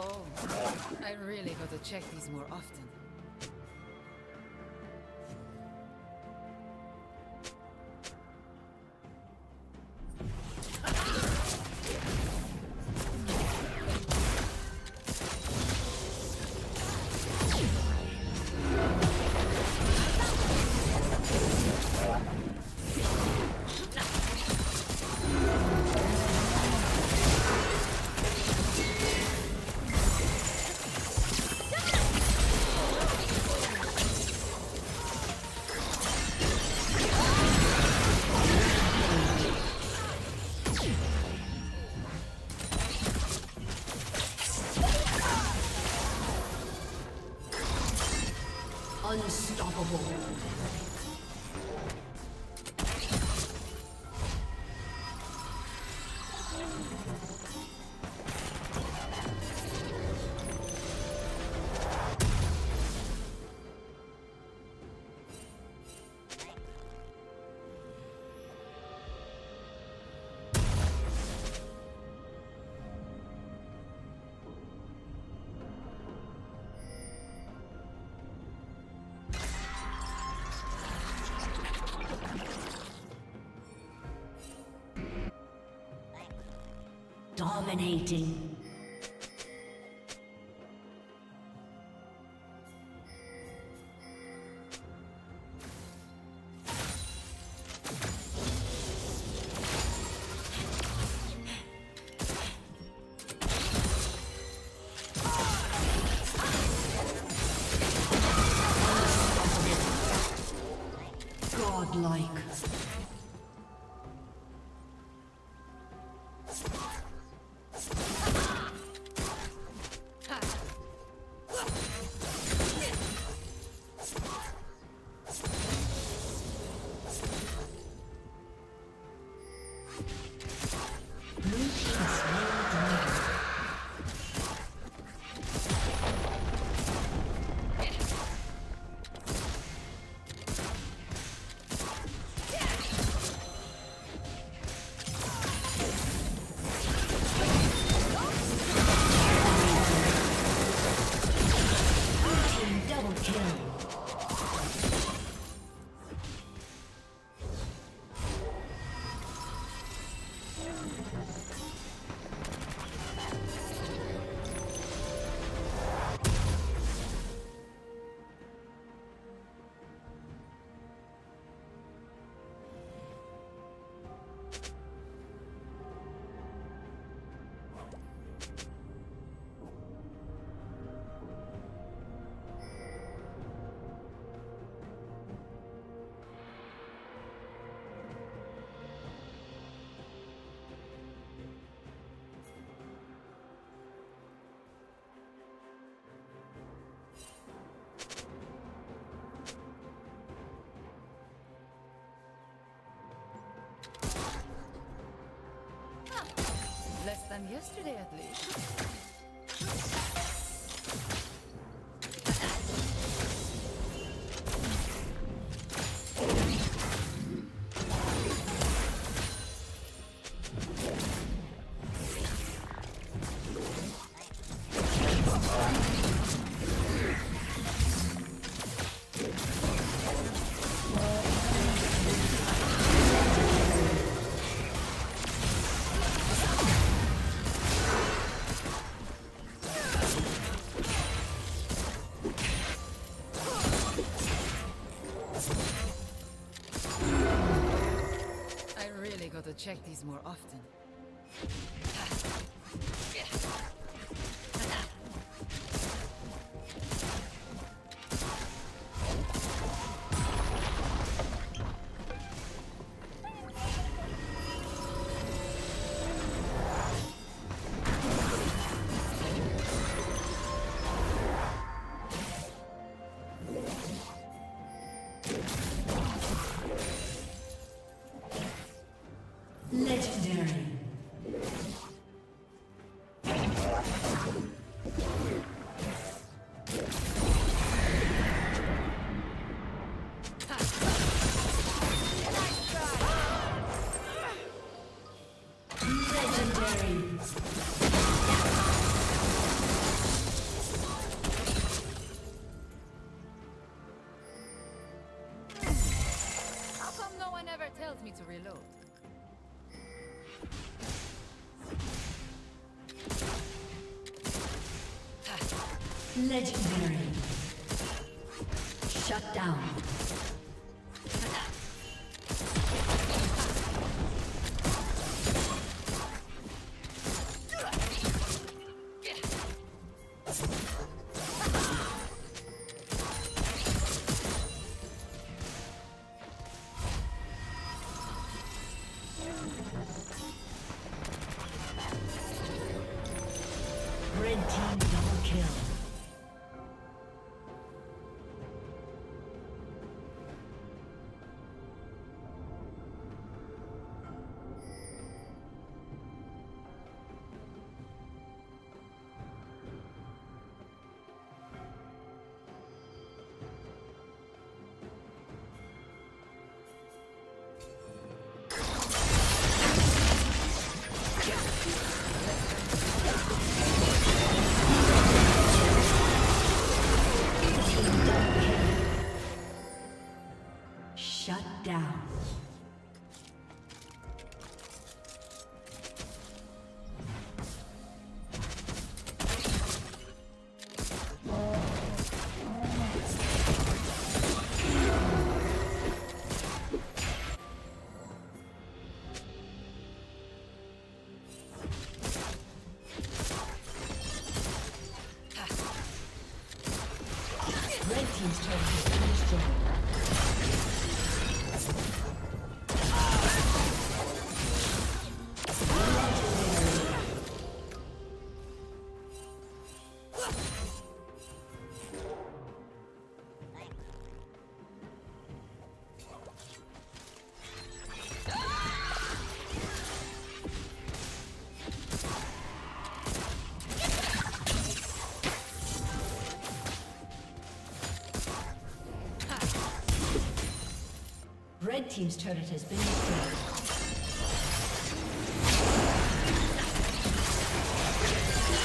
Oh, I really gotta check these more often. Unstoppable. Dominating. Godlike. Less than yesterday, at least. More often. Me to reload. Legendary. Shut down. Red team's turret has been destroyed.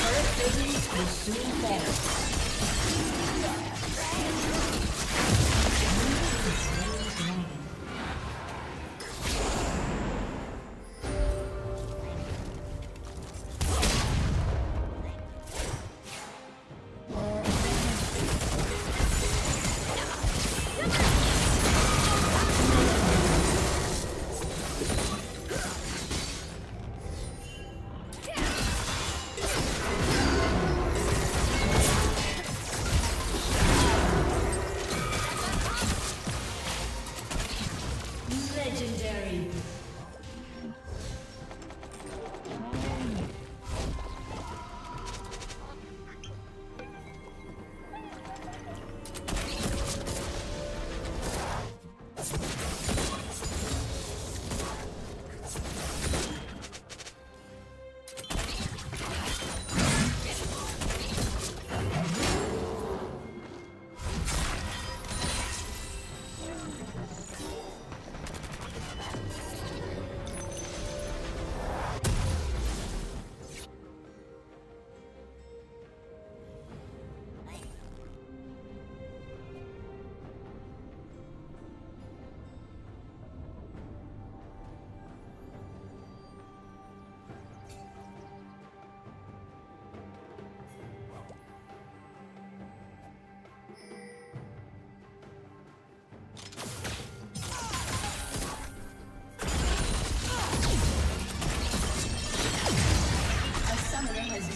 Turret plating will soon fall.